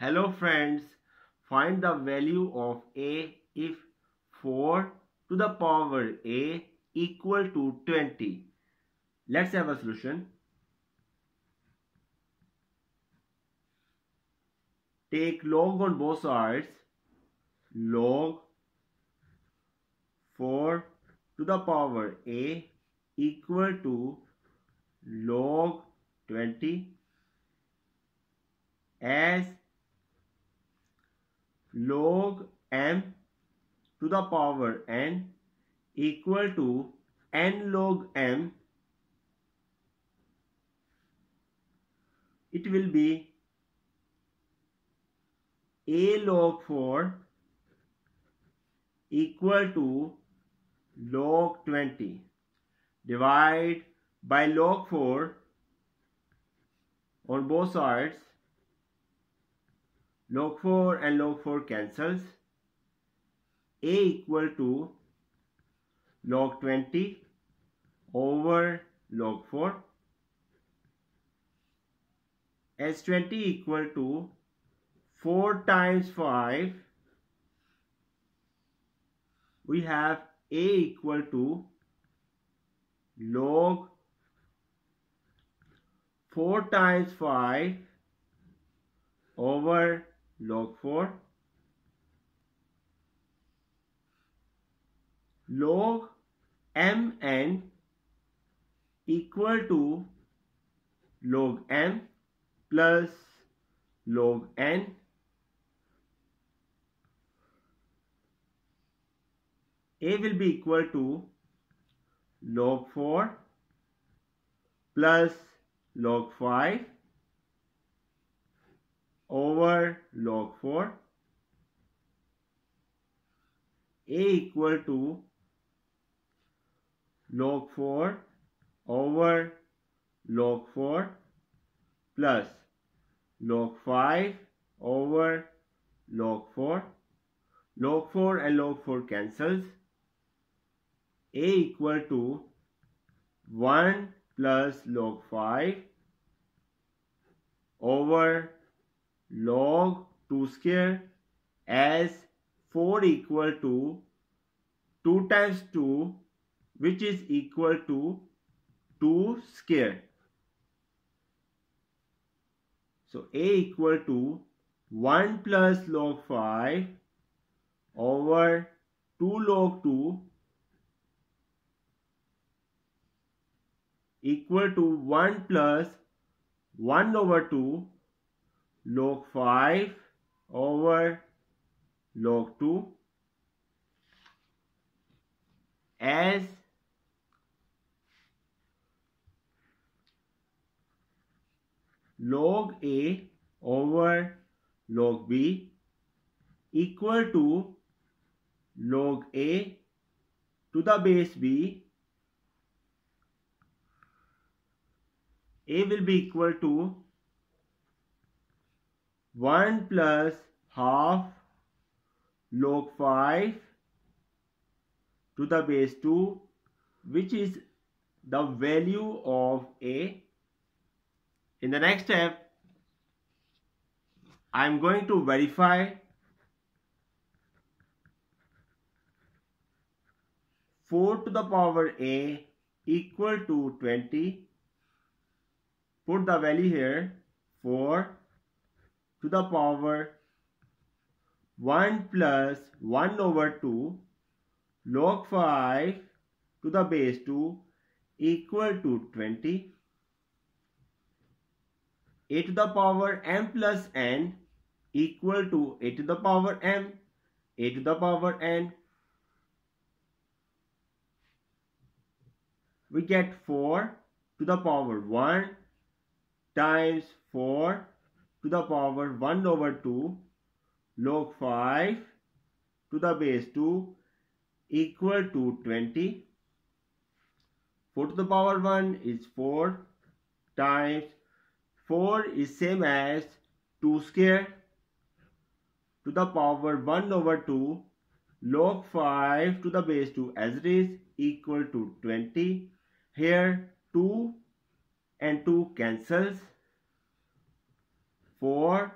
Hello friends, find the value of a if 4 to the power a equal to 20. Let's have a solution. Take log on both sides. Log 4 to the power a equal to log 20 as log m to the power n equal to n log m it will be a log 4 equal to log 20 divide by log 4 on both sides log 4 and log 4 cancels. A equal to log 20 over log 4 as 20 equal to 4 times 5 we have a equal to log 4 times 5 over log 4 log mn equal to log m plus log n. A will be equal to log 4 plus log 5 over log 4 a equal to log 4 over log 4 plus log 5 over log 4 log 4 and log 4 cancels. A equal to 1 plus log 5 over log 2 square as 4 equal to 2 times 2 which is equal to 2 square. So a equal to 1 plus log 5 over 2 log 2 equal to 1 plus 1 over 2 log 5 over log 2 as log A over log B equal to log A to the base B. A will be equal to 1 plus half log 5 to the base 2 which is the value of a. In the next step I am going to verify four to the power a equal to 20 put the value here 4 to the power 1 plus 1 over 2 log 5 to the base 2 equal to 20 a to the power m plus n equal to a to the power m a to the power n. We get 4 to the power 1 times 4 to the power 1 over 2 log 5 to the base 2 equal to 20. 4 to the power 1 is 4 times 4 is same as 2 square to the power 1 over 2 log 5 to the base 2 as it is equal to 20. Here 2 and 2 cancels 4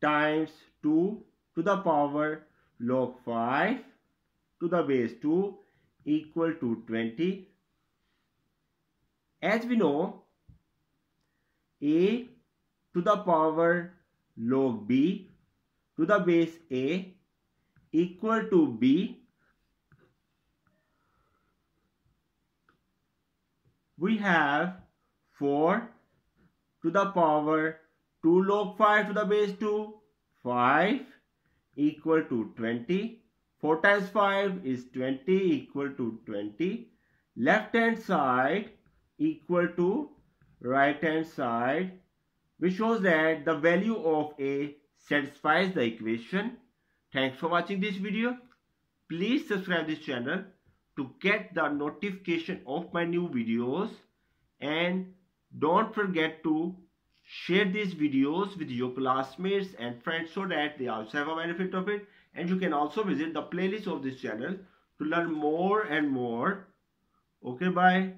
times 2 to the power log 5 to the base 2 equal to 20. As we know, a to the power log b to the base a equal to b. We have 4 to the power 2 log 5 to the base 2, 5 equal to 20. 4 times 5 is 20 equal to 20. Left hand side equal to right hand side which shows that the value of A satisfies the equation. Thanks for watching this video. Please subscribe this channel to get the notification of my new videos and don't forget to share these videos with your classmates and friends so that they also have a benefit of it. And you can also visit the playlist of this channel to learn more and more. Okay bye